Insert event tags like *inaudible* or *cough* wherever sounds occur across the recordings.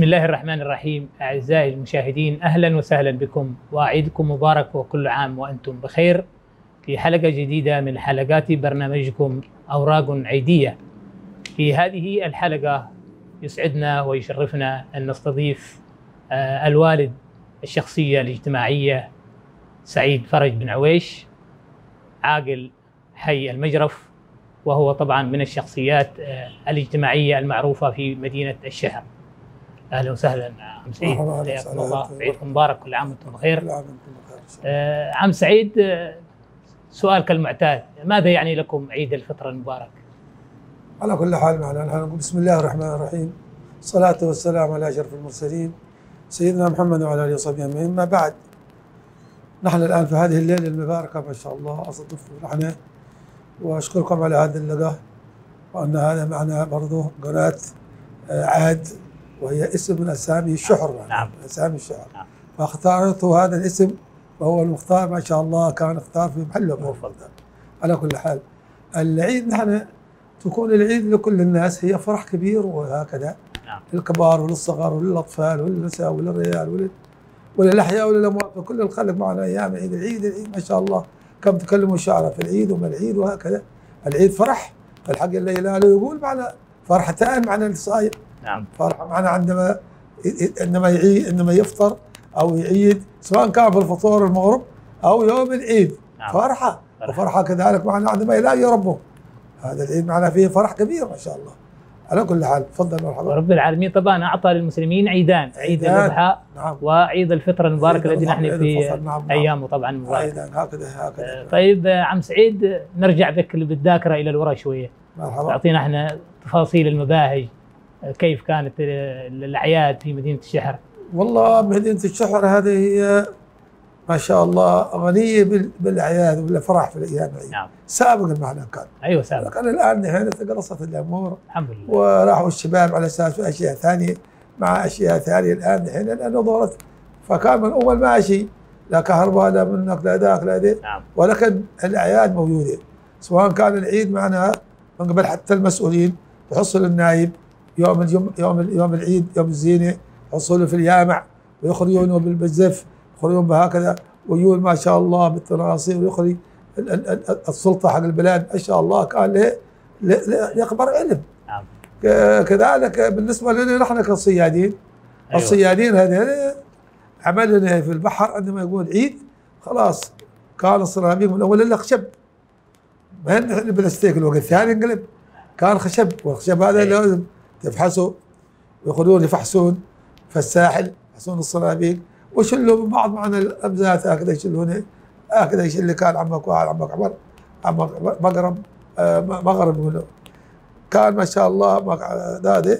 بسم الله الرحمن الرحيم أعزائي المشاهدين أهلا وسهلا بكم. وعيدكم مبارك وكل عام وأنتم بخير. في حلقة جديدة من حلقات برنامجكم أوراق عيدية. في هذه الحلقة يسعدنا ويشرفنا أن نستضيف آه، الوالد الشخصية الاجتماعية سعيد فرج بن عويش عاقل حي المجرف وهو طبعا من الشخصيات آه، الاجتماعية المعروفة في مدينة الشهر. أهلا وسهلا عم سعيد. حياكم. الله. عيدكم مبارك كل عام وأنتم بخير. كل عام وأنتم بخير. آه، عم سعيد آه، سؤال كالمعتاد ماذا يعني لكم عيد الفطر المبارك؟ على كل حال معنا نحن نقول بسم الله الرحمن الرحيم. الصلاة والسلام على أشرف المرسلين سيدنا محمد وعلى آله وصحبه أجمعين. ما بعد نحن الآن في هذه الليلة المباركة ما شاء الله أصدف نحن وأشكركم على هذا اللقاء وأن هذا معنا برضو قناة آه، عاد. وهي اسم من أسامي الشحر يعني نعم. أسامي الشحر نعم. فاختارت هذا الاسم وهو المختار ما شاء الله كان اختار في محله موفق. على كل حال العيد نحن تكون العيد لكل الناس هي فرح كبير وهكذا نعم. للكبار وللصغار وللأطفال وللنساء وللرجال ولل وللأحياء وللأموات وكل الخلق معنا أيام عيد العيد العيد ما شاء الله كم تكلموا الشعراء في العيد وما العيد وهكذا العيد فرح الحق اللي يلاله يقول معنا فرحتان معنا الصايم نعم. فرحة معنا عندما عندما يعيد عندما يفطر أو يعيد سواء كان في الفطور المغرب أو يوم العيد. نعم. فرحة. فرحة. وفرحة كذلك معنا عندما يلاقي ربه. هذا العيد معنا فيه فرح كبير ما شاء الله. على كل حال تفضل مرحبا. ورب العالمين. طبعا أعطى للمسلمين عيدان عيد عيدان. الأضحى نعم. وعيد الفطر المبارك الذي نحن في نعم، نعم. أيامه طبعا مبارك. أيضا هكذا هكذا. طيب آه، عم سعيد نرجع بك بالذاكرة إلى الوراء شوية. مرحبا. تعطينا إحنا تفاصيل المباهج. كيف كانت الأعياد في مدينة الشحر؟ والله مدينة الشحر هذه هي ما شاء الله غنية بال- بالأعياد والفرح في الأيام العيد. نعم. سابقا معنا كان. أيوه سابق لكن الآن هنا تقلصت الأمور. الحمد لله. وراحوا الشباب على أساس أشياء ثانية مع أشياء ثانية الآن الحين لأنه ظهرت فكان من أول ماشي لا كهرباء لا منك لا ذاك لا ذي. نعم. ولكن الأعياد موجودة سواء كان العيد معناها من قبل حتى المسؤولين يحصل النايب يوم اليوم يوم يوم العيد يوم الزينة يحصلوا في الجامع ويخرجونه بال- بالزف يخرجون بهكذا ويقول ما شاء الله بالتناصير ويخرج ال- ال- ال- السلطة حق البلاد ما شاء الله كان له يخبر علم نعم ك- كذلك بالنسبة لنا نحن كصيادين أيوة. الصيادين هذول عملنا في البحر عندما يقول عيد خلاص كان الصنابيق من أول الخشب ما هن البلاستيك الوقت الثاني انقلب كان خشب والخشب هذا أيوة. لازم تفحصه ويخلون يفحصون في الساحل يفحصون الصنابيق ويشلوا من بعض معنا الأبزات هكذا يشلونه هكذا يشيل اللي كان عمك وعلى عمك عمر عمك مغرب آه، مغرب يقولوا. كان ما شاء الله هذا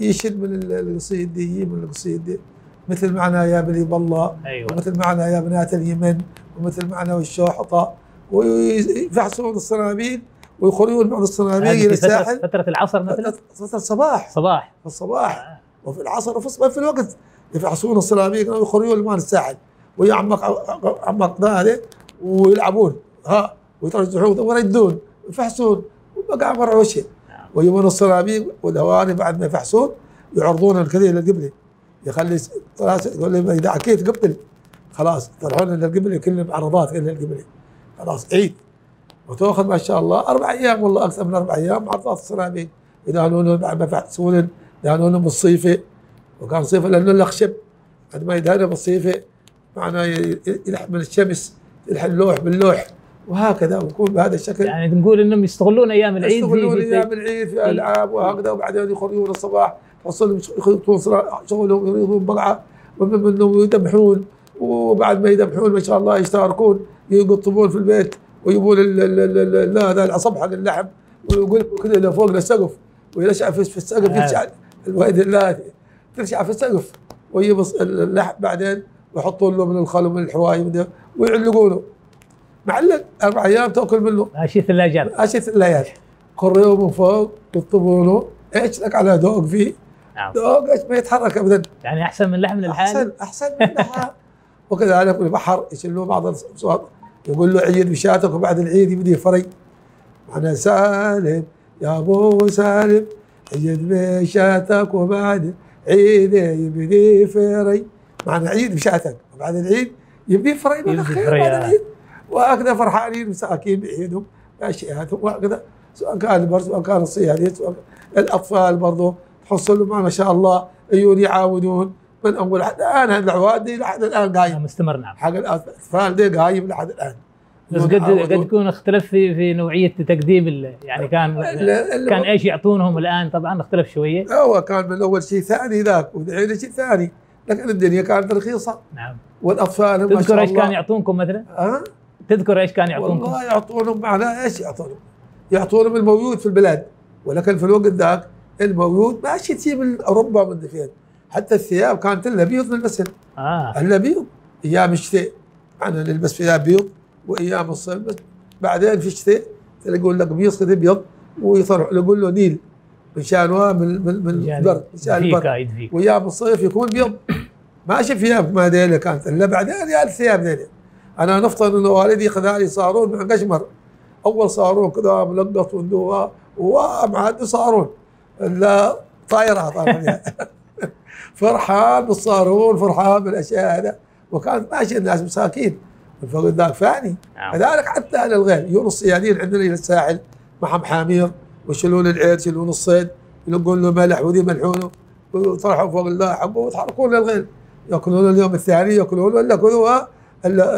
يشد من ال- القصيد دي يجيب من القصيد دي مثل معنا يا بني بالله أيوه ومثل معنا يا بنات اليمن ومثل معنا والشوحطة ويفحصون الصنابيل ويخرجون بعض الصنابيل في فترة, العصر مثلا؟ فترة الصباح صباح. في الصباح وفي العصر وفي الصباح في الوقت. يفحصون الصنابيق ويخرجون الماء الساحل. عمك ذا هذا ويلعبون. ها. ويترجعون ويردون. يفحصون وبقى عمر وشي. ويجيبون الصنابيق والاواني بعد ما يفحصون يعرضون إلى القبله يخلي خلاص يقول لي إذا حكيت قبل. خلاص يطرحون إلى القبله كلهم عرضات إلى القبله خلاص عيد. وتأخذ ما شاء الله أربع أيام والله أكثر من أربع أيام عرضات الصنابيق يدهنون بعد ما يفحصون يدهنون بالصيفة وكان صيفة لأنه الاخشب بعد ما يدهنه بالصيفة معناه ي- ي- يلحم من الشمس يلحم اللوح باللوح وهكذا ويكون بهذا الشكل. يعني نقول إنهم يستغلون أيام العيد يستغلون أيام العيد في ألعاب وهكذا وبعدين يخرجون الصباح يحصلون يخلطون صرا- شغلهم يريضون بقعة ومنهم يذبحون وبعد ما يذبحون ما شاء الله يشتركون يقطبون في البيت. ويجيبون ال- ال- ال- ال- لا هذا العصب حق اللحم ويقلبوا كذا لفوق للسقف ويرشع في السقف آه. يرشع الوالد الله ترشع في السقف ويجيب اللحم بعدين ويحطون له من الخل ومن الحوايج وده ويعلقونه. معلق أربع أيام تأكل منه. ماشي ثلاجات. عشية الليالي قريوا من فوق يطبونه إيش لك على ذوق فيه؟ نعم. ذوق إيش؟ ما يتحرك ابدا. يعني أحسن من لحم الحال أحسن أحسن منها *laughs* وكذلك في البحر يشيلوا بعض يقول له عيد بشاتك وبعد العيد يبدا يفرق أنا سالم يا أبو سالم عيد بشاتك وبعد عيد يبدي فري. معنى عيد مشاتك بعد العيد يبدي فري من يبدي الخير فري، بعد. العيد. وهكذا فرحانين مساكين بعيدهم باشياءاتهم وهكذا. سواء كان البر سواء كان الصيادين سواء الأطفال برضه تحصل ما شاء الله عيون يعاونون من أول حتى الآن العواد دي لحد الآن قايم. مستمر نعم. حق الاطفال دي قايم لحد الآن. بس قد قد يكون اختلف في في نوعية تقديم يعني كان كان إيش يعطونهم الآن؟ طبعا اختلف شوية. هو كان من أول شيء ثاني ذاك ودحين شيء ثاني. لكن الدنيا كانت رخيصة. نعم. والأطفال ما تذكر شاء إيش كان يعطونكم مثلا؟ ها؟ تذكر إيش كان يعطونكم؟ والله يعطونهم معنا إيش يعطونهم؟ يعطونهم الموجود في البلاد. ولكن في الوقت ذاك الموجود ماشي تجيب اوروبا من فين حتى الثياب كانت الا بيض نلبسها آه. الا بيض أيام الشتاء. معنا نلبس ثياب بيض وأيام الصيف بس. بعدين في الشتاء يقول لك بيض كذا بيض ويطلع يقول له نيل. مشان من من من يعني البرد مشان البرد وأيام الصيف يكون بيض *coughs* ماشي ثياب ما ديلي كانت إلا بعدين يا الثياب ديلي أنا نفترض إنه والدي خذالي صارون من قشمر. أول صارون كذا ملقط ومعد صارون. لا طايره طبعا. *laughs* فرحان بالصارون فرحان بالأشياء هذا. وكانت ماشي الناس مساكين. الفقر ذاك فاني. نعم. كذلك حتى أهل الغير. يجون الصيادين عندنا إلى الساحل معهم حامير. ويشيلون العيد يشيلون الصيد. يلقون له ملح وذي ملحونه. ويطرحوا فوق اللاحق ويتحركون للغير. يأكلون اليوم الثاني يأكلون الا كلوها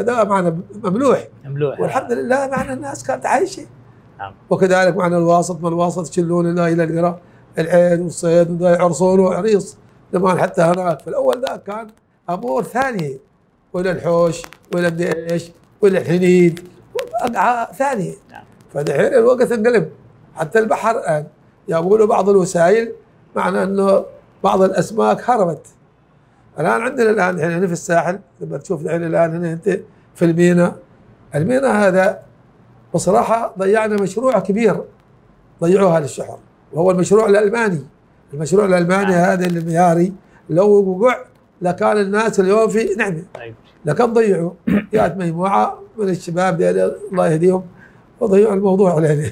ده معنا مملوح مملوح والحمد لله معنا الناس كانت عايشة. نعم. وكذلك معنا الواسط. من الواسط؟ يشيلون إلى القرى. العيد والصيد وده يعرصونه عريص لما حتى هناك في الأول ذاك كان امور ثانية والى الحوش الديش والى الحنيد وأقعى ثانية نعم. فدحين الوقت انقلب. حتى البحر الآن يقولوا بعض الوسائل معنى إنه بعض الاسماك هربت الآن عندنا الآن الحين هنا في الساحل لما تشوف الحين الآن هنا أنت في المينا. المينا هذا بصراحة ضيعنا مشروع كبير ضيعوها للشحر. وهو المشروع الألماني. المشروع الألماني نعم. هذا المياري لو وقع لكان الناس اليوم في نعمة. طيب. لكن ضيعوا. *coughs* جاءت مجموعة من الشباب الله يهديهم وضيعوا الموضوع علينا.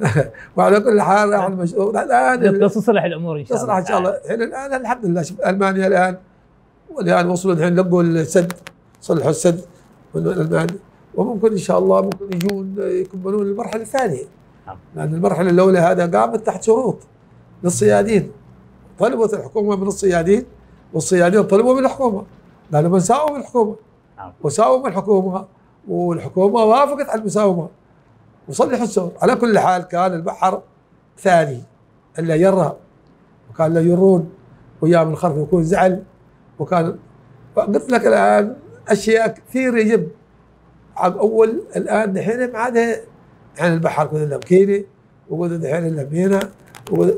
*laughs* وعلى كل حال راح المشروع. الان تصلح الأمور إن شاء الله تصلح إن شاء الله. الحين الآن الحمد لله شوف ألمانيا الآن والآن وصلوا الحين لقوا السد صلحوا السد من الالمان وممكن إن شاء الله ممكن يجون يكملون المرحلة الثانية. نعم. لأن المرحلة الأولى هذا قامت تحت شروط. للصيادين. طلبت الحكومة من الصيادين والصيادين طلبوا من الحكومة. قالوا بنساوم من الحكومة. نعم. وساوم الحكومة. والحكومة وافقت على المساومة. وصلحوا السور على كل حال كان البحر ثاني. إلا يرى. وكان لا يرون. وايام الخرف يكون زعل. وكان قلت لك الآن أشياء كثير يجب. عق أول الآن دحين ما عاد عن البحر. كله مكينه وقلت دحين الا مينا وقلت-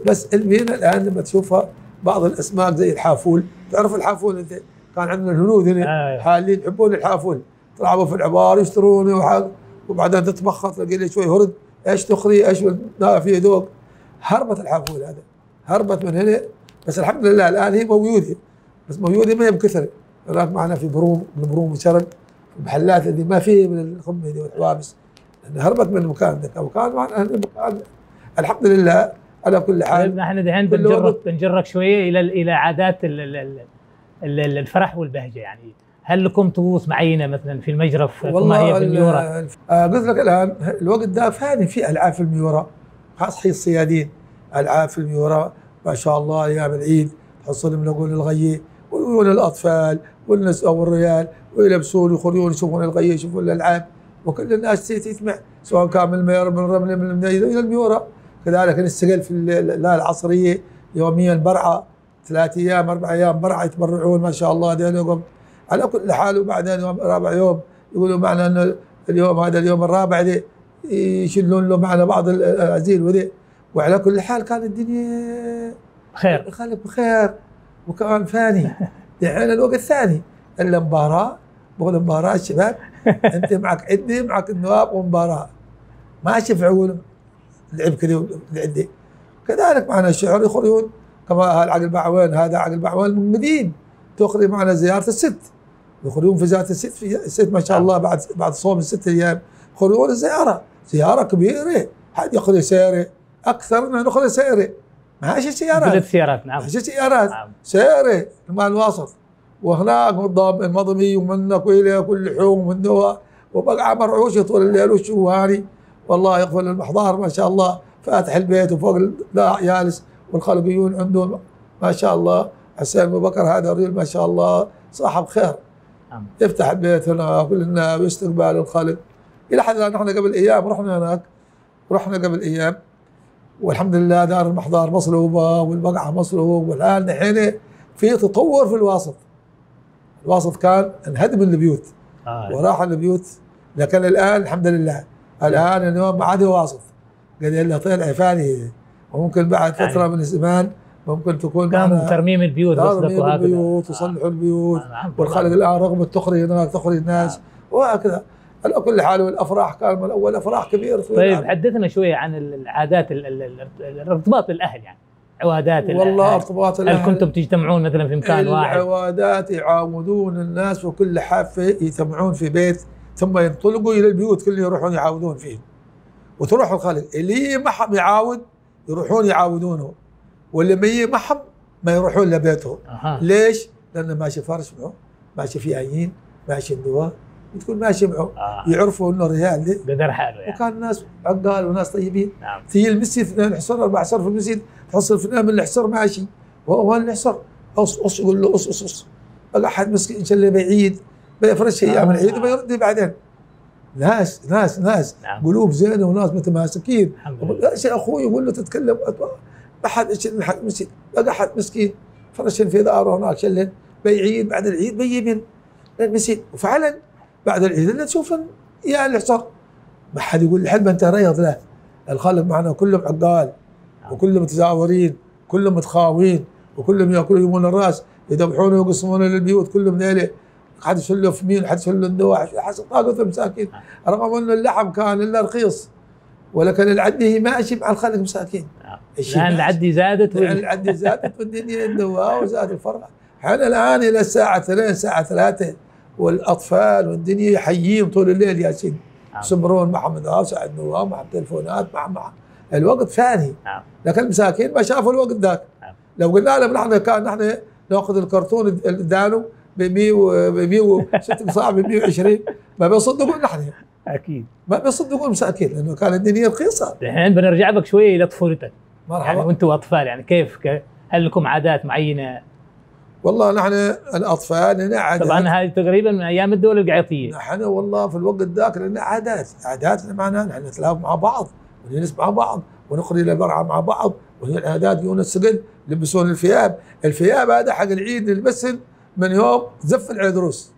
بس المينا الآن لما تشوفها بعض الأسماك زي الحافول. تعرف الحافول أنت كان عندنا الهنود هنا آه. حالين يحبون الحافول. طلعوا في العبار يشترونه وبعدين تتبخر تلاقي لي شوي هرد. إيش تخري؟ إيش في ذوق؟ هربت الحافول هذا. هربت من هنا. بس الحمد لله الآن هي موجودة. بس موجودة ما هي بكثرة. هناك معنا في بروم من بروم وشرق المحلات اللي ما فيه من الخمه والحوابس هربت من المكان ذاك. وكان الحمد لله على كل طيب حال نحن دحين كل بنجرك بنجرك شوية إلى إلى عادات ال- ال- ال- ال- ال- الفرح والبهجة يعني. هل لكم طقوس معينة مثلا في المجرف هي في ال- الميورا؟ ال- آه قلت لك الآن الوقت ده فاني في ألعاب في الميورا خاص حي الصيادين. ألعاب في الميورا ما شاء الله أيام العيد تحصلهم نقول الغيه ويجون الاطفال والنساء والرجال ويلبسون ويخرجون يشوفون الغيه يشوفون الألعاب وكل الناس تجمع سواء كان من المير من الرمل من إلى الميورا. كذلك نستقل في العصرية يوميا برعه ثلاث أيام أربع أيام برعه يتبرعون ما شاء الله دينهم على كل حال وبعدين يوم رابع يوم يقولوا معنا إنه اليوم هذا اليوم الرابع دي يشيلون له معنا بعض العزيل وذي. وعلى كل حال كانت الدنيا خير. خلق بخير. وكان فاني. *laughs* دحين الوقت الثاني. إلا مباراة. بقول مباراة الشباب *laughs* أنت معك عدي معك النواب ومباراة. ما شفعون لعب كذا لعدي كذلك معنا الشعر يخرجون كما هذا عقل بعوين هذا عقل بعوين من مدين. تخرج معنا زيارة الست. يخرجون في زيارة الست في الست ما شاء الله بعد بعد صوم الست أيام. يخرجون الزياره زيارة كبيرة. حد يخرج سيره أكثر من نخرج سيره ماشي سيارات؟ ثلاث سيارات نعم. ماشي سيارات؟ نعم. سيري المال الوسط. وهناك مضام المضمي ومنك وإليك واللحوم والدواء وبقى مرعوش طول الليل والشوهاني والله يغفر للمحضار ما شاء الله. فاتح البيت وفوق لا جالس والخلقيون عندهم. ما شاء الله. حسين أبو بكر هذا الرجل ما شاء الله صاحب خير. نعم يفتح البيت هنا كلنا باستقبال الخلق إلى حد الآن نحن قبل أيام رحنا هناك. رحنا قبل أيام. والحمد لله دار المحضار مصلوبة والبقعة مصلوب والآن دحين في تطور في الواسط. الواسط كان انهدم البيوت. آه. وراح البيوت. لكن الآن الحمد لله الآن اليوم ما عاد قال لي طلع ثاني وممكن بعد فترة يعني. من الزمان ممكن تكون كان ترميم البيوت ترميم البيوت آه. وصلحوا البيوت آه، نعم والخلق الآن رغبه تخرج هناك تخرج الناس وهكذا على كل حال والأفراح كان من الأول أفراح كبير في طيب. حدثنا شوية عن العادات ال- ال- ال- الارتباط الأهل يعني عوادات والله. ارتباط هل كنتم تجتمعون مثلا في مكان واحد؟ العوادات يعاودون الناس وكل حافة يجتمعون في بيت ثم ينطلقوا إلى البيوت كلهم يروحون يعاودون فيه وتروح الخلق اللي ما حب يعاود يروحون يعاودونه واللي ما ي- ما حب ما يروحون لبيته. أها. ليش؟ لأنه ماشي فرش معه ماشي في عيين ماشي الدواء وتكون ماشي معه. آه. يعرفوا إنه رجال دي. قدر حاله يعني. وكان الناس عقال وناس طيبين. نعم. تيجي المسجد اثنين حصر أربع حصر في المسجد تحصل اثنين من الحصر ماشي. وهو وين الحصر؟ قص قص يقول له قص قص قص بقى أحد مسكين شله بعيد. بيفرش أيام آه. العيد وبيرد بعدين. ناس ناس ناس. نعم. قلوب زينه وناس متماسكين الحمد لله. يا شيخ أخوي يقول له تتكلم ما حد يشيل حق مسجد بقى أحد مسكين. فرشن في داره هناك شلن بيعيد بعد العيد بيجي من المسجد وفعلا بعد العيد اللي تشوف يا الحصر ما حد يقول لحد ما أنت ريض له. الخلق معنا كلهم عقال. وكلهم متزاورين. كلهم متخاوين. وكلهم ياكلون يمون الرأس. يذبحون ويقسمون للبيوت. كلهم ذيله حد يشله في مين حد يشله الدواء حسب طاقة المساكين رغم إنه اللحم كان إلا رخيص ولكن العدي ماشي مع الخلق مساكين. الشيء الآن. العدي زادت وال- العدي *laughs* زادت والدنيا الدواء وزاد الفرق إحنا الآن إلى الساعة 2 الساعة 3 والأطفال والدنيا حيين طول الليل ياسين نعم. يسمرون مع مدرسة سعد نوام مع التلفونات مع مع الوقت ثاني نعم لكن المساكين ما شافوا الوقت ذاك. لو قلنا لهم نحن كان نحن نأخذ الكرتون الدانو ب 100 و- ب 106 *laughs* صاع ب 120 ما بيصدقوا نحن أكيد. ما بيصدقوا المساكين لأنه كان الدنيا رخيصة. الحين بنرجع بك شوية إلى طفولتك. يعني مرحبا وأنتم أطفال يعني كيف هل لكم عادات معينة؟ والله نحن الأطفال لنا عادات. طبعا هذه تقريبا من أيام الدولة القعيطيه نحن والله في الوقت ذاك لنا عادات. عادات معناها نحن نتلاعب مع بعض ونجلس مع بعض ونقري البرعة مع بعض وهي العادات يجون السجن يلبسون الثياب. الثياب هذا حق العيد نلبسهم من يوم زف العيدروس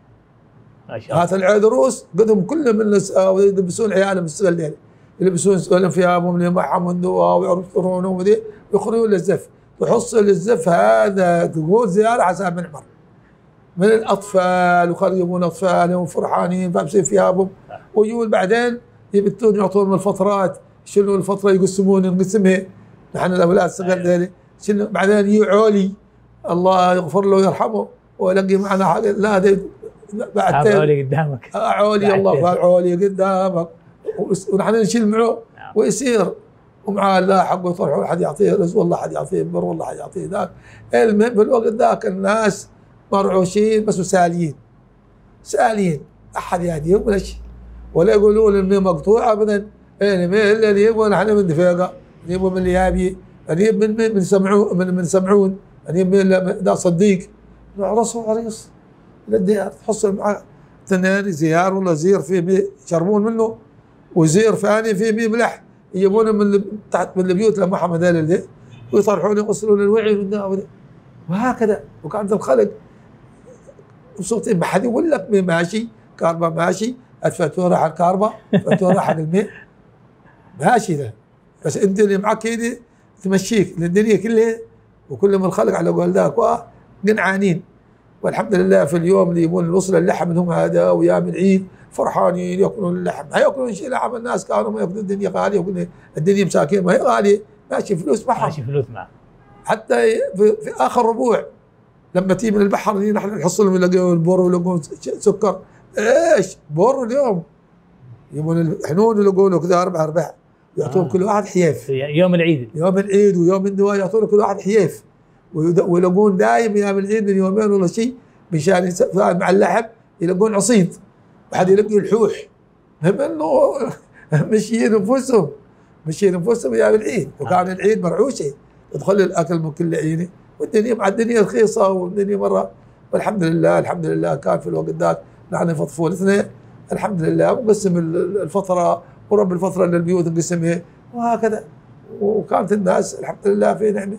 ما شاء الله. هات العيدروس قدهم كلهم من آه، يلبسون عيالهم السجن ليل يلبسون ثيابهم اللي معهم والدواء ويعرفونهم وذي ويخرجون للزف. تحصل الزف هذا تقول زيارة حسب منعمر من الأطفال يجيبون اطفالهم فرحانين لابسين ثيابهم ويجون بعدين يبتون يعطون من الفترات. يشيلون الفترة يقسمون؟ نقسمها. نحن الأولاد الصغار شنو؟ بعدين يجي عولي. الله يغفر له ويرحمه. ويلقي معنا حاجة. لا هذا بعد هذا اللي قدامك. عولي الله عولي قدامك. ونحن نشيل معه نعم. ويصير. ومعاه لا حقه يطرح ولا حد يعطيه رزق والله حد يعطيه بر والله حد يعطيه ذاك. المهم في الوقت ذاك الناس مرعوشين بس ساليين ساليين. أحد يهديهم ولا شيء. ولا يقولون المي مقطوع ابدا. المي إلا اللي يبغى نحن من دفيقة. نجيبه من اليابي نجيب من من من سمعون من من سمعون نجيب من ذا صديق. عرسه عريس للديار تحصل معاه اثنين زيار ولا زير فيه يشربون منه وزير ثاني فيه مي ملح يجيبونه من تحت من البيوت لما محمد هذول ويطرحون يوصلون الوعي. وهكذا. وكانت الخلق مبسوطين ما حد يقول لك ماشي كهرباء ماشي الفاتورة حق الكهرباء فاتوره حق الماء ماشي ذا. بس أنت اللي معك كده تمشيك للدنيا كلها وكل من الخلق على قول ذاك قنعانين والحمد لله في اليوم اللي يبون الوصل اللحم منهم هذا ويام العيد فرحانين يأكلون اللحم. ما يأكلون شيء لحم الناس كانوا ما يأكلون الدنيا غالية يقولون الدنيا مساكين ما هي غالية. ماشي فلوس معهم ماشي فلوس معه حتى في, في آخر ربوع لما تيجي من البحر نحن نحصلهم يلاقون البر ويلاقون سكر. إيش؟ بر اليوم. يبون الحنون يلاقون كذا أربع ارباع يعطون آه. كل واحد حييف في يوم العيد. يوم العيد ويوم النواة يعطون كل واحد حييف ويلقون دايم أيام العيد من يومين ولا شيء مشان مع اللحم يلقون عصيد. وحد يلقي الحوح. هم إنه *laughs* مشيين أنفسهم. مشيين أنفسهم أيام العيد. وكان العيد مرعوشة. يدخل الأكل من كل عينه والدنيا مع الدنيا رخيصة والدنيا مرة. والحمد لله الحمد لله كان في الوقت ذاك نحن في طفولتنا الحمد لله مقسم ال- الفترة ورب الفترة اللي البيوت نقسمها وهكذا. وكانت الناس الحمد لله في نعمة.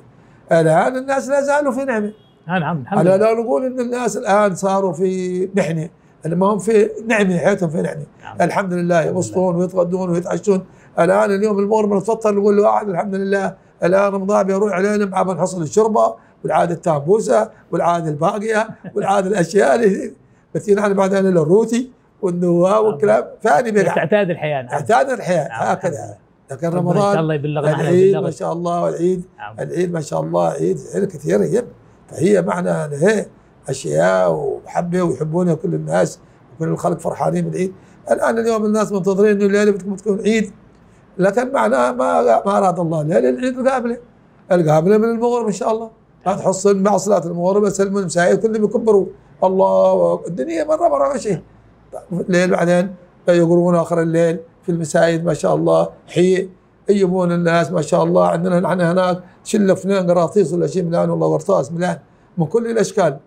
الآن الناس لا زالوا في نعمة. آه نعم الحمد لله. لا نقول إن الناس الآن صاروا في محنه انما هم في نعمة حياتهم في نعمة. نعم. الحمد لله يبسطون ويتغدون ويتعشون. الآن اليوم المغرب بنتفطر نقول له واحد الحمد لله الآن رمضان بيروح علينا مع بنحصل الشربة والعادة التامبوسة والعادة الباقية والعادة الأشياء اللي بتجينا إحنا بعدين الروتي والنواة والكلام. فاني تعتاد الحياة نعم. اعتاد الحياة. نعم، هكذا. لله. لكن ربنا إن شاء رمضان الله يبلغنا العيد ما. شاء الله والعيد نعم. العيد ما شاء الله عيد عيد كثيره هي فهي معنى هي أشياء ومحبه ويحبونها كل الناس وكل الخلق فرحانين بالعيد. الآن اليوم الناس منتظرين إنه الليلة بتكون تكون عيد لكن معناها ما ما أراد الله. ليله العيد القابلة القابلة من المغرب إن شاء الله. لا تحصل مع صلاة المغرب يسلموا المساجد كلهم يكبروا. الله الدنيا مره مره شيء. الليل بعدين يقرون آخر الليل. في المساجد ما شاء الله حي يجيبون الناس ما شاء الله عندنا نحن هناك شلة فلان قراطيس ولا شيء ملان والله قرطاس ملان من كل الأشكال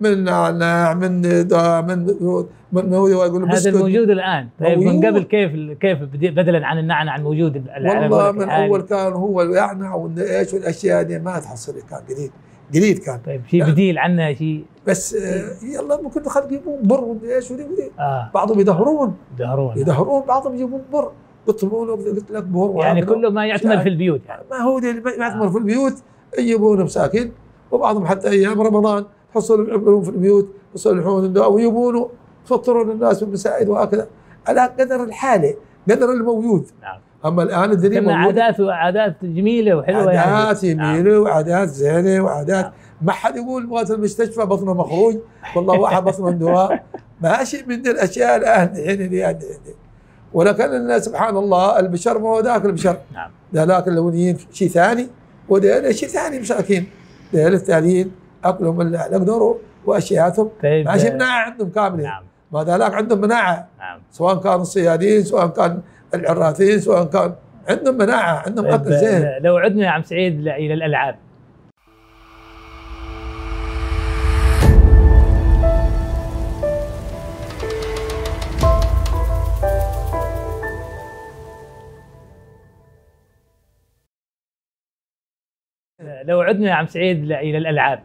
من نعناع من دا من من هو يقول هذا الموجود الآن طيب من. قبل كيف كيف بدلا عن النعنع الموجود والله من. أول كان هو اليعنع وايش والأشياء دي ما تحصل كان جديد جديد كان. طيب في بديل عنها شيء بس آه، يلا ممكن خلق يجيبون بر ودي إيش آه. بعضهم يدهرون. دهرون يدهرون بعضهم يجيبون بر. يطلبون قلت لك بر يعني. كله ما يعتمد في البيوت يعني. ما هو ما يعتمر في البيوت. يجيبون مساكين وبعضهم حتى أيام رمضان يحصلوا يعملون في البيوت يصلحون الدواء ويجيبونه يفطرون الناس في المساجد وهكذا. على قدر الحالة قدر الموجود. نعم. أما الآن الدنيا موجودة. عادات وعادات جميلة وحلوة يعني. عادات نعم. يمينه وعادات زينة وعادات نعم. ما حد يقول مات المستشفى بطنه مخروج. والله واحد بطنه دواء ماشي من الأشياء الآن الحين اللي عندي. ولكن سبحان الله البشر ما هو ذاك البشر. نعم. ذاك الاوليين شيء ثاني. وديل شيء ثاني مساكين ديل الثانيين أكلهم اللي يقدروا وأشياءاتهم. طيب. ماشي آه، مناعه عندهم كامله نعم. ما ذاك عندهم مناعة. نعم. سواء كانوا الصيادين سواء كان العراثين سواء كان عندهم مناعة عندهم طيب آه، لو عدنا يا عم سعيد إلى الألعاب. لو عدنا يا عم سعيد إلى الألعاب.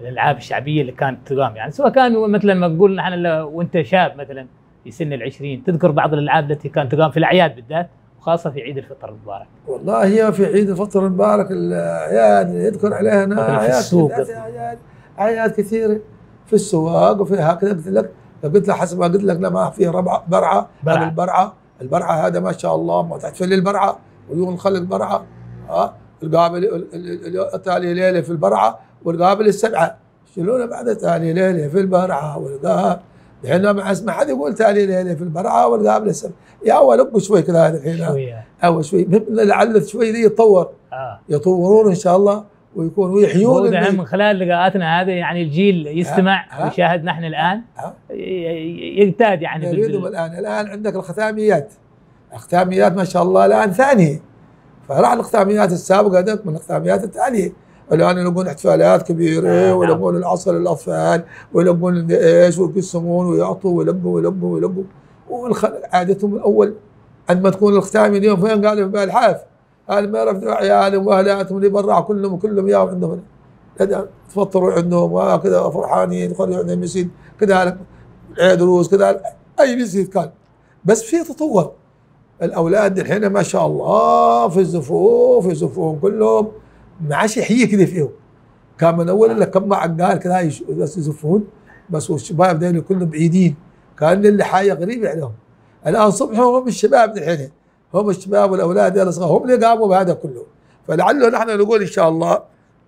الألعاب الشعبية اللي كانت تقام يعني سواء كان مثلا ما نقول نحن وأنت شاب مثلا. في سن العشرين. تذكر بعض الألعاب التي كانت تقام في الأعياد بالذات وخاصة في عيد الفطر المبارك. والله هي في عيد الفطر المبارك الأعياد اللي يذكر عليها أنا مثلاً في السوق. كثيرة، اعياد أعياد كثيرة. في السواق وفي هكذا قلت لك. قلت لك حسب ما قلت لك لما في ربعه برعة. برعة. هذا البرعة. البرعة هذا ما شاء الله ما تحتفل البرعه ويوم الخلق برعة. ها القابل ال- ال- ال- التالي ليلة في البرعة والقابل السبعه شلون بعد تالي ليلة في البرعة؟ والقابل الحين ما اسمع حد يقول تالي ليله في البرعه والقابل السبعه يا أول أبو شوي كذا الحين. شوية. أول شوي. لعل شوي ذي يتطور. آه. يطورون إن شاء الله ويكون ويحيون البيت. من خلال لقاءاتنا هذه يعني الجيل يستمع ها؟ ويشاهد نحن الآن. ها؟ يعني نريدهم الآن. الآن عندك الختاميات. الختاميات ما شاء الله الآن ثانية. فراح الختاميات السابقة من الختاميات الثانية. الآن يلقون احتفالات كبيرة آه، نعم. ويلقون العصر للاطفال ويلقون إيش ويقسمون ويعطوا ويلقوا ويلقوا ويلقوا عادتهم الأول عندما تكون الختامي اليوم فين؟ قالوا في بالحاف هذا ما يرفدوا عيالهم واهلاتهم اللي برا كلهم وكلهم ياهم عندهم. تفطروا عندهم وكذا فرحانين يخلوا عندهم مسجد كذلك عيد دروس كذلك أي مسجد كان. بس في تطور. الأولاد الحين ما شاء الله في الزفوف يزفون كلهم. ما عادش يحيي كذا فيهم كان من اول الا كم عقال بس يزفون بس والشباب دول كلهم بعيدين. كأن اللي حاجة غريبة عليهم الآن صبحوا هم الشباب الحين. هم الشباب والأولاد الصغار هم اللي قاموا بهذا كله. فلعله نحن نقول إن شاء الله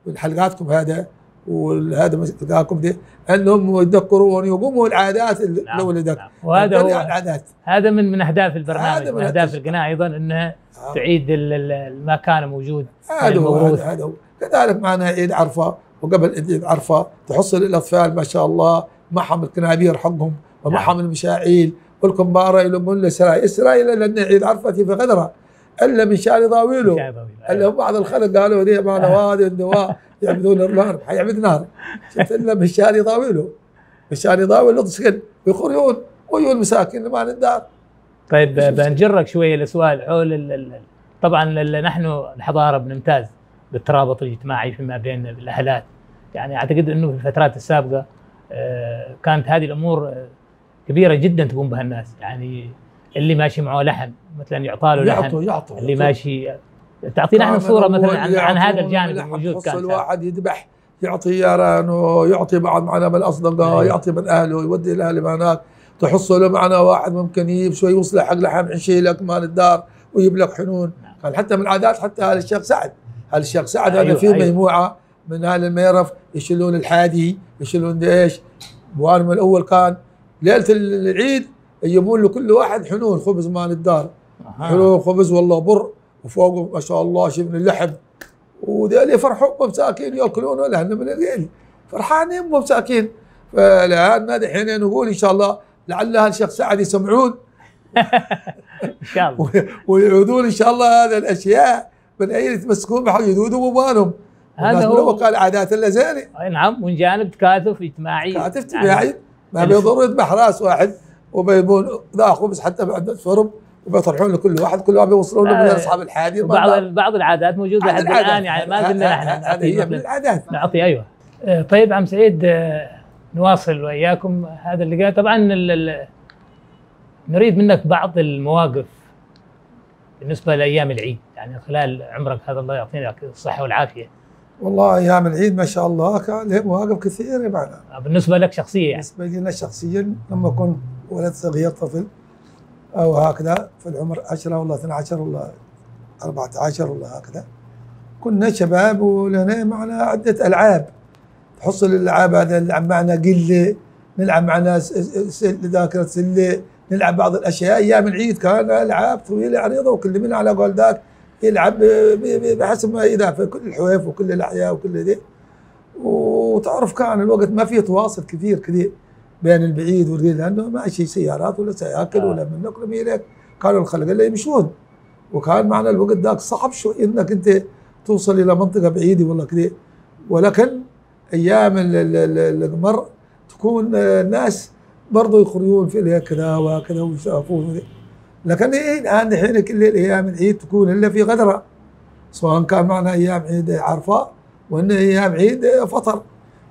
من حلقاتكم هذا وهذا تلقاكم دي انهم يتذكرون يقوموا العادات اللي نعم، نعم. وهذا هو العادات. هذا من من أهداف البرنامج هذا من أهداف القناة أيضا انها آه. تعيد ال- ال- ما كان موجود هذا هو الموروث. هذا هو. كذلك معنا عيد عرفة وقبل عيد عرفة تحصل الاطفال ما شاء الله معهم الكنابير حقهم ومعهم المشاعيل والكمباره يلمون له سراي السراي لأن عيد عرفة في غدرة إلا من شأن ضاويله. طويل. إلا بعض الخلق قالوا ذي ما نوادي النواة يعبدون النار حيعبد نار. شفت يضاوله من شان يضاوي الصقل ويخرجون ويجون المساكين اللي ما عندهم دار طيب بنجرك شوية لسؤال حول ال- طبعا نحن الحضارة بنمتاز بالترابط الاجتماعي فيما بين الأهلات. يعني أعتقد إنه في الفترات السابقة آه، كانت هذه الأمور آه، كبيرة جدا تقوم بها الناس. يعني اللي ماشي معه لحم مثلا يعطى له يعطوا لحم. يعطوا اللي ماشي تعطينا إحنا صورة مثلا عن, عن هذا الجانب الموجود كان سابقاً. واحد يذبح يعطي يارانه يعطي بعض معنا من الاصدقاء أيوة. يعطي من أهله يودي الأهل هناك تحصل معنا واحد ممكن يجيب شوي يوصله حق لحم يشيلك مال الدار ويجيب لك حنون كان حتى من العادات حتى ال الشيخ سعد ال الشيخ سعد هذا أيوة، في أيوة. مجموعة من أهل الميرف يشيلون الحادي يشيلون إيش موانم الأول كان ليلة العيد يجيبون له كل واحد حنون خبز مال الدار. حلو خبز والله بر وفوقه ما شاء الله شبن اللحم. وذيل يفرحوا مساكين يأكلون لأن من الليل فرحانين مساكين فلان دحين نقول إن شاء الله لعلها الشيخ سعد يسمعون. *laughs* إن شاء الله. ويعودون إن شاء الله هذه الأشياء من أين يتمسكون بحق يذودوا بمالهم هذا هذا هو. هو قال عادات أي نعم ومن جانب تكاتف اجتماعي. كاتف يعني تباعي ما بيضر يذبح راس واحد وبيبون ذا خبز حتى بعد فرم وبيطرحون لكل واحد كل واحد بيوصلون له من آه، أصحاب الحادي بعض بعض. العادات موجودة لحد. الآن يعني ما قلنا نحن هذه هي من العادات. نعطي أيوه. آه، طيب عم سعيد آه، نواصل وإياكم هذا اللقاء. طبعا نريد منك بعض المواقف بالنسبة لأيام العيد يعني خلال عمرك هذا الله يعطيك الصحة والعافية. والله أيام العيد ما شاء الله كان له مواقف كثيرة معنا بالنسبة لك شخصيه يعني. بالنسبة لنا شخصيا لما كنت ولد صغير طفل أو هكذا في العمر 10 ولا 12 ولا 14 ولا هكذا. كنا شباب ولنا معنا عدة ألعاب. تحصل الألعاب هذا نلعب معنا قلة نلعب معنا س- س- س- ذاكرة سلة نلعب بعض الأشياء. أيام العيد كان ألعاب طويلة عريضة وكل من على قول ذاك يلعب بحسب ما في كل الحويف وكل الأحياء وكل ذي. وتعرف كان الوقت ما في تواصل كثير كثير. بين البعيد والقريب لأنه ما شي سيارات ولا سياكل. ولا منك ولا ميلك كانوا الخلق اللي يمشون. وكان معنا الوقت ذاك صعب شوي إنك أنت توصل إلى منطقة بعيدة والله كذا ولكن أيام ال- ال- ال- القمر تكون الناس برضو يخرجون في كذا وكذا ويشافون. لكن إيه الآن الحين كل الأيام العيد تكون إلا في غدرة. سواء كان معنا أيام عيد عرفة وإن أيام عيد فطر.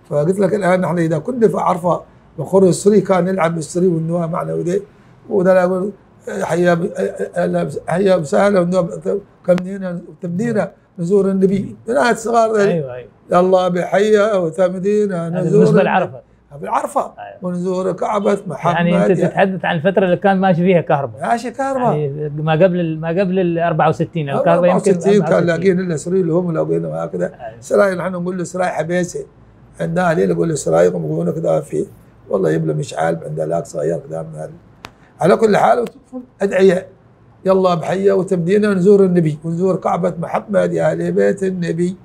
فقلت لك الآن نحن إذا كنا في عرفة نخرج السري كان نلعب بالسري والنواه معنا وذي وذا لا يقول حيا وسهلا والنواه كمدينا تمدينا نزور النبي بنات صغار. أيوه أيوه يلا بحيا وتمدينا نزور بالنسبة. لعرفة بالعرفة أيوة. ونزور كعبة محمد يعني أنت تتحدث عن الفترة اللي كان ماشي فيها كهرباء ماشي كهرباء يعني ما قبل ما قبل ال 64 الكهرباء يمكن 64 كان 64. لاقين إلا سري لهم لاقينا وهكذا أيوة. سراي نحن نقول له سراي حبيسة عندنا هذيل نقول له سراي يقومون كذا في والله يبلى مشعال عند كذا من هذا. على كل حال وتدخل أدعية. يلا بحية وتبدينا نزور النبي ونزور كعبة محمد يا أهل بيت النبي.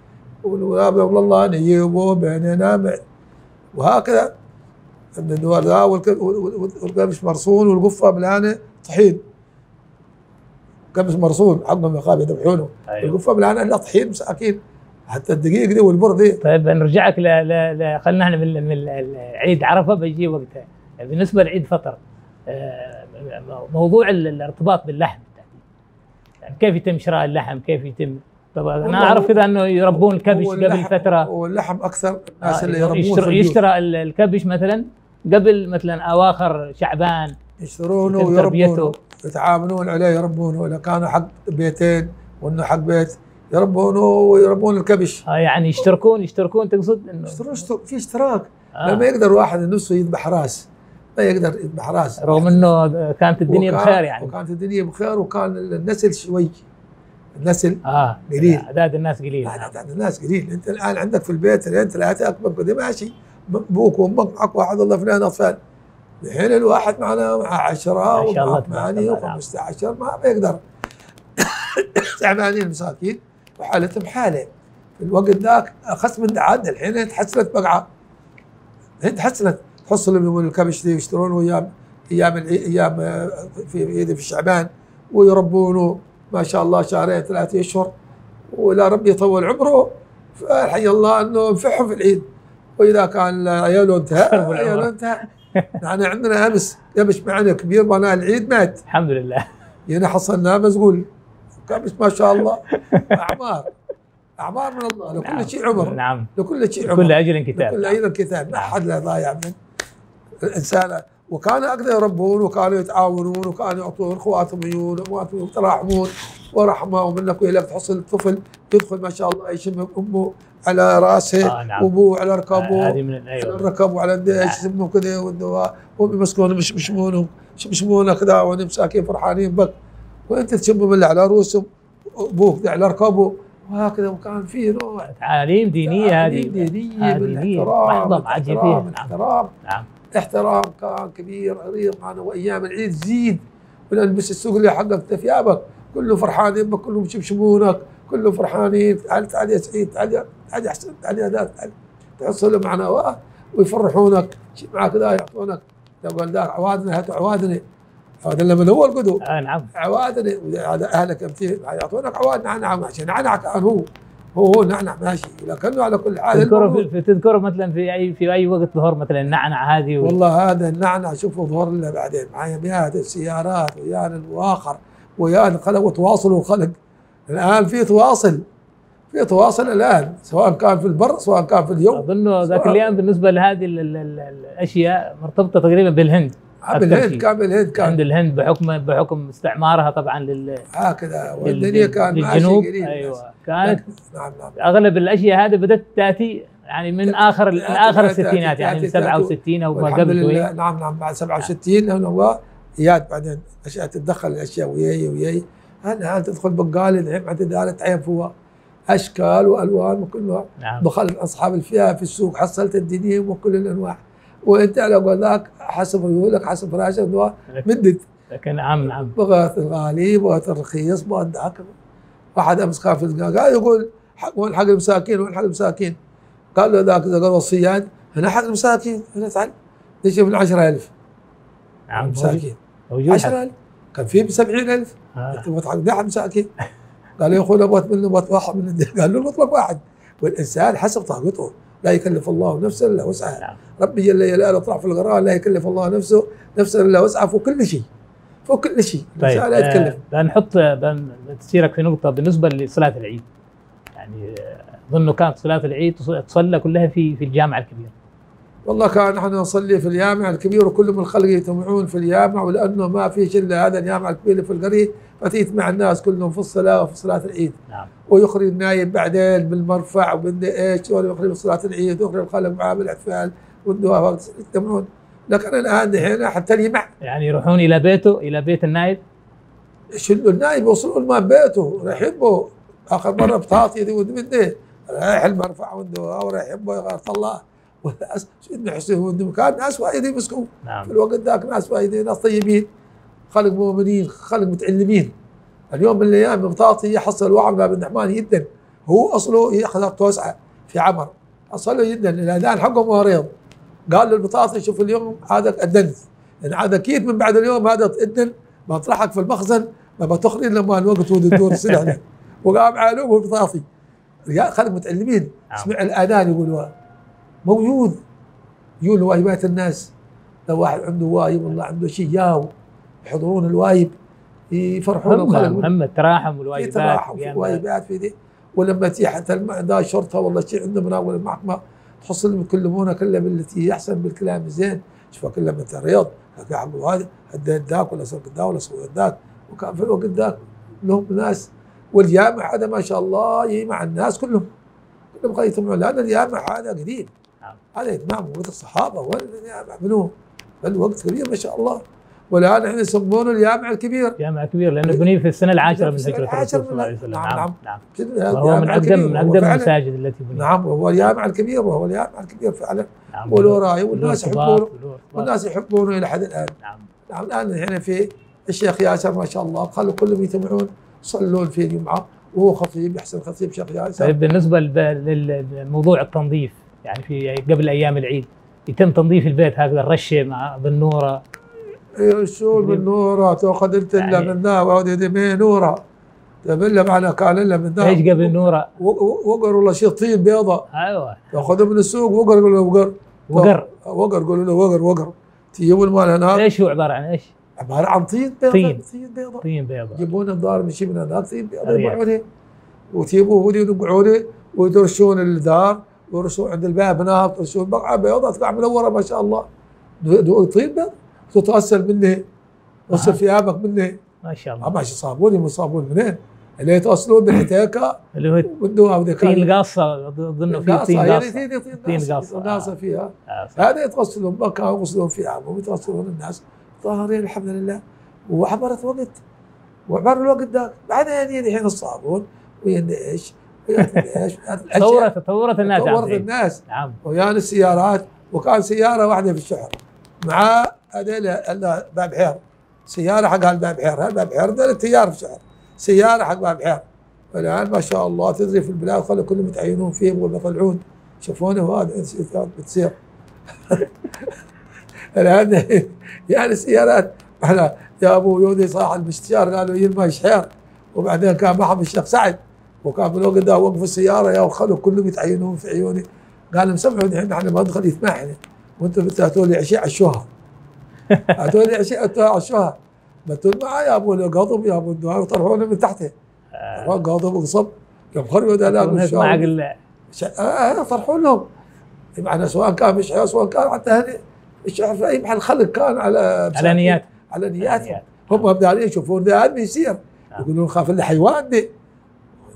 ونقول الله نجيبه بيننا وهكذا. الدول ذا والقمش مرصون والقفة ملانه طحين. قمش مرصون حقهم يذبحونه أيوة. القفه ملانه إلا طحين مساكين. حتى الدقيق دي والبر دي. طيب نرجعك ل ل ل خلينا إحنا من, من عيد عرفة بيجي وقتها. بالنسبة لعيد فطر آه، موضوع ال- الارتباط باللحم. يعني كيف يتم شراء اللحم؟ كيف يتم؟ طبعا أنا أعرف كذا إنه يربون الكبش قبل فترة. هو اللحم أكثر الناس آه، اللي يربون يشترى, يشترى ال- الكبش مثلا قبل مثلا أواخر شعبان. يشترونه ويربونه. يتعاملون عليه يربونه. إذا كانوا حق بيتين وإنه حق بيت يربونه ويربون الكبش. آه يعني يشتركون يشتركون تقصد انه يشترون اشتر- في اشتراك. آه. لما يقدر واحد نفسه يذبح راس ما يقدر يذبح راس. رغم إنه كانت الدنيا وكان- بخير يعني. وكانت الدنيا بخير وكان النسل شوي. النسل آه قليل. أعداد الناس قليل نعم. عدد الناس قليل. أنت الآن عندك في البيت اثنين ثلاثة اكبر كذا ماشي. أبوك وأمك معك واحد الله اثنين أطفال. الحين الواحد معنا مع 10 ما شاء الله تبارك ثمانية الله، نعم. و15 ما بيقدر تعبانين *coughs* المساكين وحالتهم حالة. في الوقت ذاك من عاد الحين تحسنت بقعة. الحين تحسنت. تحصل من الكبش دي يشترون أيام أيام أيام آه، في في, في الشعبان ويربونه ما شاء الله شهرين ثلاثة أشهر. ولا ربي يطول عمره. فحي الله إنه ينفعهم في العيد. وإذا كان عياله انتهى. *laughs* عياله انتهى. نحن عندنا أمس يمش معنا كبير بناء العيد مات. الحمد لله. هنا حصلناه مسؤول كبش ما شاء الله. *laughs* أعمار. أعمار من الله. نعم. لكل شيء عمر. نعم. لكل شيء عمر. كل أجل كتاب كل أيضا كتاب ما حد لا ضايع من الإنسان وكانوا أقدر يربون وكانوا يتعاونون وكانوا يعطون اخواتهم عيون امواتهم يتراحمون ورحمه ومنك واليك تحصل الطفل يدخل ما شاء الله يشم أمه على رأسه آه، نعم. وابوه على آه، ركبه هذه من على أيوه الركب وعلى إيش يسموه كذا والدواء. وهم يمسكون مش مشمونهم يمشمونه كذا وهم مساكين فرحانين بك. وانت تشمهم اللي على رؤوسهم أبوك على ركبه. وهكذا وكان في نوع تعاليم دينية تعاليم هذه دينية. آه، دينية. بالإحترام. الاحترام نعم. الاحترام. نعم. احترام كان كبير عريض معنا وأيام العيد زيد ونلبس السوق اللي حقك ثيابك. كله فرحانين بك كلهم يشمشمونك كلهم فرحانين تعال تعال يا سعيد تعال تعال يا حسن تعال يا ذاك تعال. تحصل معنا ويفرحونك. معك ذا يعطونك. يقول ذاك عوادنا هاتوا عوادنا عوادنا من هو القدو؟ آه نعم. هذا أهلك يعطونك عواد. نعنع عشان نعنع كان هو. هو هو نعنع ماشي. لكنه على كل حال تذكره في في- تذكره مثلا في اي في أي وقت ظهر مثلا النعنع هذه و... والله هذا النعنع شوفوا ظهر لنا بعدين. معايا مئات السيارات ويانا الواخر ويانا خلق وتواصلوا الخلق. الآن في تواصل. في تواصل الآن سواء كان في البر سواء كان في اليوم. أظن ذاك. الأيام بالنسبة لهذه ال- ال- ال- الأشياء مرتبطة تقريبا بالهند. بالهند شيء. كان بالهند عند كان. الهند بحكم بحكم استعمارها طبعا لل هكذا والدنيا كان للجنوب. أيوه. كانت نعم نعم أغلب الأشياء هذه بدأت تأتي يعني من اخر من آخر الستينات يعني من تأتي- تأتي- 67 أو ما قبل نعم نعم بعد 67 لأنه هو إياد بعدين أشياء تتدخل الاشياء وياي وياي. أنا تدخل بقالي الحين بعد دارت عين فوا أشكال وألوان وكل نوع نعم. بخلف أصحاب الفئة في السوق حصلت الدنيا وكل الأنواع. وانت على قول ذاك حسب ريولك حسب إنه مدد. لكن نعم نعم بغيت الغالي بغيت الرخيص بغيت ذاك. واحد أمس كان في القناة قال يقول حق وين حق المساكين؟ وين حق المساكين؟ قال له ذاك ذا قال الصياد هنا حق المساكين. هنا تعال. ليش من 10000 نعم مساكين. موجود 10000 كان في ب 70000 آه. تبغى حق 11 مساكين؟ قال يا أخوي أبغى منه أبغى واحد من قال له المطلق واحد. والإنسان حسب طاقته. لا يكلف الله نفسا إلا وسعها. نعم. ربي جل جلاله في القرآن لا يكلف الله نفسه نفسا إلا وسعها فوق كل شيء فوق كل شيء. طيب لا يتكلف. آه، بنحط بن- تسيرك في نقطة بالنسبة لصلاة العيد. يعني آه، اظن كانت صلاة العيد تص- تصلى كلها في في الجامع الكبير. والله كان نحن نصلي في الجامع الكبير وكل من الخلق يجتمعون في الجامع ولأنه ما في إلا هذا الجامع الكبير في القرية فتجتمع الناس كلهم في الصلاة وفي صلاة العيد. نعم. ويخرج النايب بعدين بالمرفع وبالدي إيش ويخرج صلاة العيد ويخرج الخلق معاه بالاحتفال والدعاء يجتمعون لكن الآن دحين حتى الجمع يعني يروحون إلى بيته إلى بيت النائب يشلوا النايب يوصلوا له من بيته يحبوا آخر مرة بطاطي دي رايح المرفع والدواء وراح يحبوا يغير الله. سيدنا حسين ود كان ناس وايد يمسكوا في نعم الوقت ذاك ناس وايد ناس طيبين خلق مؤمنين خلق متعلمين. اليوم من الأيام بطاطي يحصل وعمر بن نعمان جدا. هو أصله ياخذ توسعة في عمر. أصله جدا. الاذان حقه مريض قال للبطاطي شوف اليوم هذا ادنت يعني هذا أكيد من بعد اليوم هذا تأذن بطرحك في المخزن ما بتخرج لما الوقت ودور السنة *laughs* وقام عالوم البطاطي رجال خلق متعلمين نعم. سمع الاذان يقول موجود. يقول واجبات الناس. لو واحد عنده واجب والله عنده شيء ياو. يحضرون الواجب. يفرحون الخلق مهمة التراحم في والواجبات تراحم في في دي ولما تجي حتى عندها شرطة والله شيء عنده مناول المحكمة تحصل يكلمونا كلها بالتي أحسن بالكلام الزين شوف كلها مثل رياض حقه هذا هديت ذاك ولا سويت ذاك ولا سويت ذاك. وكان في الوقت ذاك لهم ناس. والجامع هذا ما شاء الله يجمع الناس كلهم. كلهم قد يجتمعون. لأن الجامع هذا قديم. نعم. هذا إتمام وقت الصحابة والجامع منو؟ الوقت كبير ما شاء الله. والآن إحنا يسمونه الجامع الكبير. جامع كبير لأنه بني في السنة العاشرة من هجره الرسول صلى الله عليه وسلم. نعم، نعم. نعم. نعم وهو من الجامع اقدم الكبير، من أقدم المساجد التي بنيت. نعم وهو الجامع الكبير وهو الجامع الكبير فعلا. نعم. وله راي والناس يحبونه. والناس يحبونه إلى حد الآن. نعم. نعم الآن إحنا في الشيخ ياسر ما شاء الله. خلوا كلهم يجتمعون يصلون في الجمعة. وهو خطيب يحسن خطيب شيخ ياسر. طيب بالنسبة للموضوع التنظيف يعني في قبل أيام العيد يتم تنظيف البيت هكذا الرشة مع بالنوره يرسول من نورا تأخذ أنت إلا يعني- من نا وهذه دمي نورا تبلا معنا كان إلا من نا إيش قبل النورة؟ وقر والله شيء طين بيضة. أيوه. تاخذه من السوق وقر يقول له وقر. وقر. وقر يقولوا له وقر وقر. تجيب المال هناك. إيش هو عبارة عن إيش؟ عبارة عن طين بيضة طين. طين بيضة. طين بيضاء يجيبون الدار من شيء من هناك طين بيضة. يبيعونه وتجيبوه ودي ينقعونه ويدرسون الدار. ويرسون عند الباب هناك يرسون بقعة بيضة تطلع منورة ما شاء الله. دو- دو- طين بيض تتغسل منه تغسل أها. ثيابك منه ما شاء ما الله ماشي صابون من صابون منين؟ اللي يتغسلون بالحتيكه اللي هو والدواء ذا طين قاصه اظن في طين قاصة. طين. قاصة ناسه فيها. آه،. هذا يتغسلون مكان يغسلون ثيابهم يتغسلون الناس. طاهرين الحمد لله. وعبرت وقت. وعبر الوقت ذاك بعدين الحين الصابون وين إيش؟ تطورت تطورت الناس تطورت سعيد. الناس. نعم. ويان السيارات وكان سيارة واحدة في الشحر مع هذيل باب حير. سيارة حق الباب حير. الباب حير ذول تجار في الشحر سيارة حق باب حير. والآن ما شاء الله تدري في البلاد خلوا كلهم يتعينون فيه ويطلعون يشوفونه وهذا بتصير. *laughs* الآن يعني السيارات أحنا يا أبو يودي صاح المستشار قالوا يلمى شحير وبعدين كان معهم الشيخ سعد. وكان بالوقت ده وقفوا السيارة يا خلوا كلهم يتعينون في عيوني. قال لهم سمعوا الحين إحنا ما ندخل يسمحنا وأنتم بتاتوا لي عشاء عشوها اتوا لي عشاء عشوها. بتقول معي يا أبو القضب يا أبو الدوام يطرحونه من تحته. آه، قاضب وقصب يوم خرجوا ده لا الناس ما عقل ش- آه طرحوا لهم. بمعنى سواء كان مش حيوان سواء كان حتى هني مش عارف أي محل خلق كان على على نيات على نياتهم. نيات. هم بدارين يشوفون ده هذا بيصير. نعم. يقولون خاف اللي حيوان دي.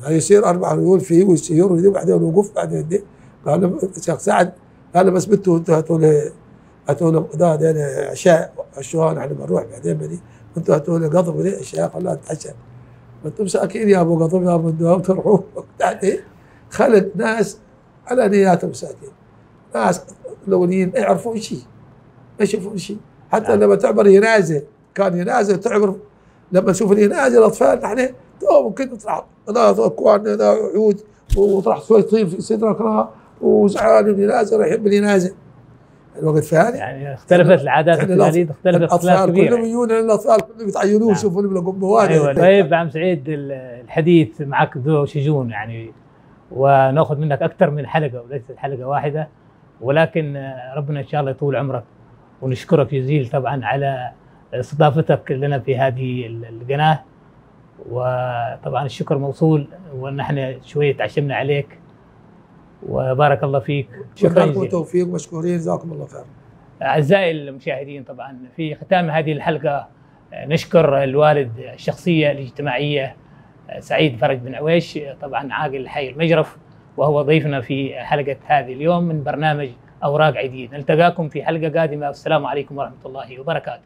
يصير أربع رجول فيه ويسير ويدي بعدين وقف بعدين دي. قال الشيخ سعد قال بس بنتوا أنتوا لي ده ده عشاء عشوها نحن بنروح بعدين بدي. أنتوا لي قضب دي عشاء خلاها تتعشى. أنتم مساكين يا أبو قضب يا أبو الدوام تروحوا بعدين خلق ناس على نياتهم مساكين ناس الاولين ما يعرفون شيء ما يشوفون شيء حتى نعم. لما تعبر ينازل كان ينازل تعبر. لما نشوف الينازل الأطفال نحن تو ممكن نطلع هنا اكوان هنا عود وطرح شوي طين في صدرك وزعلان الينازل يحب الينازل الوقت ثاني يعني اختلفت العادات يعني والتقاليد اختلفت اختلاف الاطفال كبير كلهم يجون الأطفال كلهم يتعينون نعم. يشوفون لهم قبوات أيوه. طيب عم سعيد ال- الحديث معك ذو شجون يعني ونأخذ منك أكثر من حلقة وليست حلقة واحدة ولكن ربنا إن شاء الله يطول عمرك ونشكرك جزيل طبعا على استضافتك لنا في هذه ال- القناة وطبعا الشكر موصول ونحن شوية تعشمنا عليك. وبارك الله فيك. شكرا جزيلا. وتوفيق مشكورين جزاكم الله خير أعزائي المشاهدين طبعا في ختام هذه الحلقة آه، نشكر الوالد الشخصية الاجتماعية آه، سعيد فرج بن عويش طبعا عاقل حي المجرف وهو ضيفنا في حلقة هذه اليوم من برنامج أوراق عيدين نلتقاكم في حلقة قادمة. والسلام عليكم ورحمة الله وبركاته.